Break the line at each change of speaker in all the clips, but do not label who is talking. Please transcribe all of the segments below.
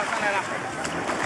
la zona de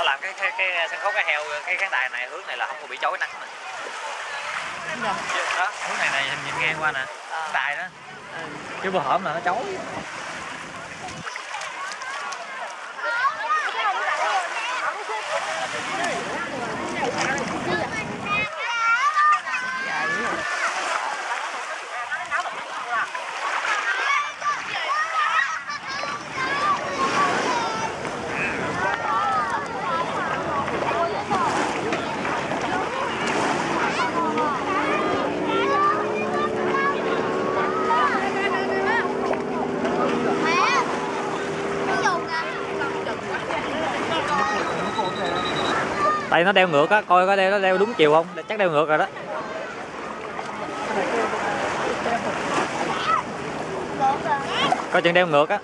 Nó làm cái cái, cái sân khấu cái heo cái khán đài này hướng này là không có bị chói nắng mà. Chứ đó hướng này này nhìn ngang qua nè.
Ờ.
đài đó. Chứ bữa hổm là nó chói tại nó đeo ngược á, coi có đeo nó đeo đúng chiều không? Chắc đeo ngược rồi đó. Coi chừng đeo ngược á.